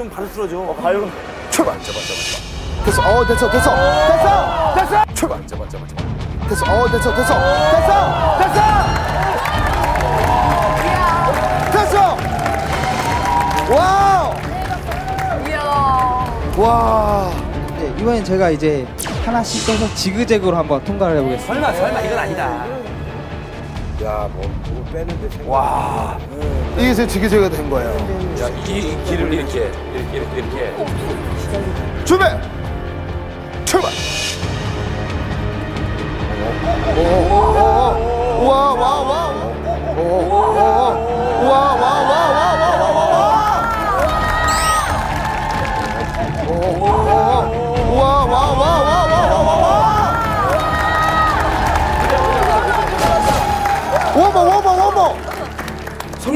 형 바로 쓰러져. 어, 가요. 출발 잡아 잡아 잡아 됐어. 어 됐어 됐어. 됐어. 됐어. 출발 잡아 잡아 잡아 됐어. 어 됐어 됐어. 됐어. 됐어. 됐어. wow. 와 네, 이번엔 제가 이제 하나씩 떠서 지그재그로 한번 통과를 해보겠습니다. 설마 설마 이건 아니다. 야 뭐 그거 빼는데 생각. 와. 이게 지그재그가 된 거예요 야, 이, 이 길을 이렇게 이렇게 이렇게 이렇게. 준비 출발 워머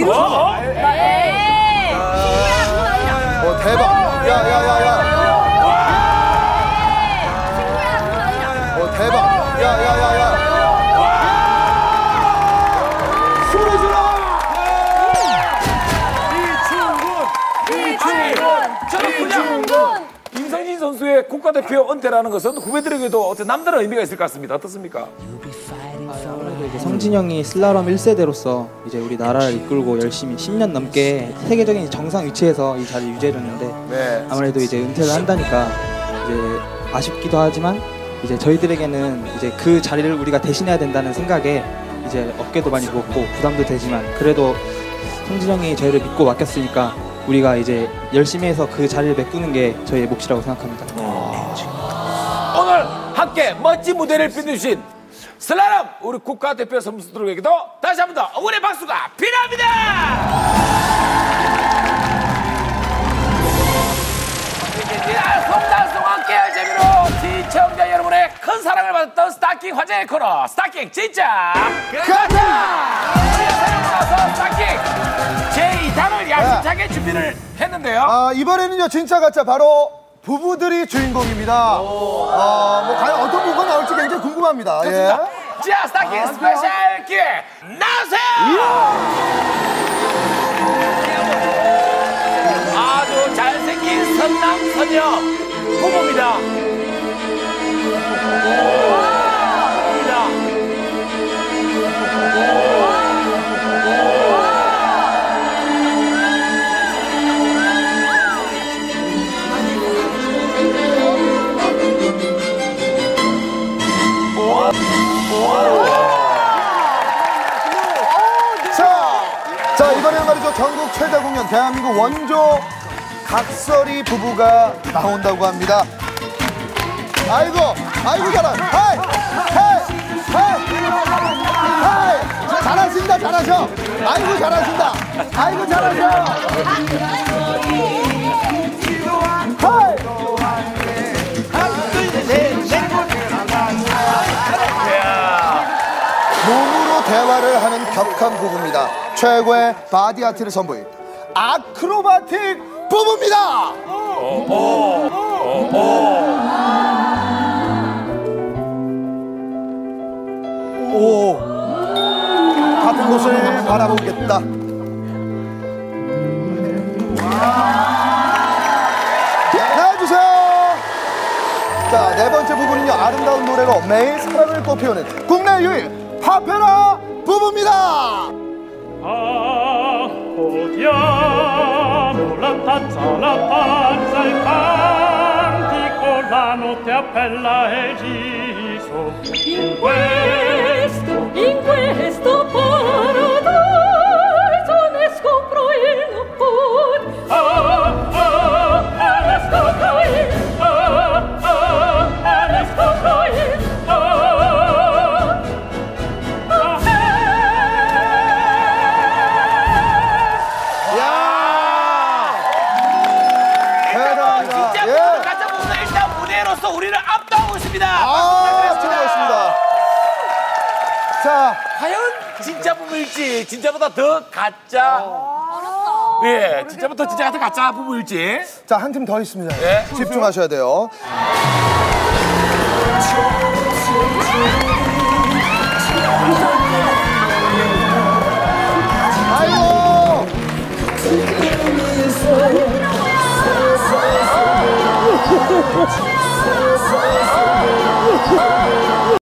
에 임성진 선수의 국가대표 은퇴라는 것은 후배들에게도 어떤 남다른 의미가 있을 것 같습니다. 어떻습니까? 아무래도 이제 성진 형이 슬라롬 1세대로서 이제 우리 나라를 이끌고 열심히 10년 넘게 세계적인 정상 위치에서 이 자리를 유지해줬는데 네. 아무래도 이제 은퇴를 한다니까 이제 아쉽기도 하지만 이제 저희들에게는 이제 그 자리를 우리가 대신해야 된다는 생각에 이제 어깨도 많이 무겁고 부담도 되지만 그래도 성진 형이 저희를 믿고 맡겼으니까 우리가 이제 열심히 해서 그 자리를 메꾸는 게 저희의 몫이라고 생각합니다. 오늘 함께 멋진 무대를 빛내주신 슬라람 우리 국가대표 선수들에게도 다시 한 번 더 응원의 박수가 필요합니다. 큰 사랑을 받았던 스타킹 화제의 코너 스타킹 진짜! 우리 사랑받아서 스타킹 제2탄을 야심차게 준비를 했는데요. 아, 이번에는요 진짜 가짜 바로 부부들이 주인공입니다. 어, 뭐 과연 어떤 부부가 나올지 굉장히 궁금합니다. 예. 자, 스타킹 special 기회 나오세요! 아주 잘생긴 선남 선녀. 부부입니다. 전국 최다 공연 대한민국 원조 각설이 부부가 나온다고 합니다. 아이고, 아이고 잘하. 하이, 하이, 하이, 하이. 잘하신다, 잘하셔. 아이고 잘하신다. 아이고 잘하셔. 대화를 하는 격한 부부입니다. 최고의 body art를 선보인 acrobatic 부부입니다. 오, 같은 곳을 바라보겠다. 나와주세요. 자, 네 번째 부부는요, 아름다운 노래로 매일 사랑을 꽃피우는 국내 유일 팝페라 부부입니다. Ah, odiamo la tazza, la tazza, il cantico, la notte appella e giso. In questo, in questo 무대로서 우리를 압도하고 있습니다. 아. 자, 과연 진짜 부부일지, 진짜보다 더 가짜. 예, 진짜보다 진짜 같은 가짜 부부일지. 자, 한 팀 더 있습니다. 예. 집중하셔야 돼요. 아이고! 아, Oh!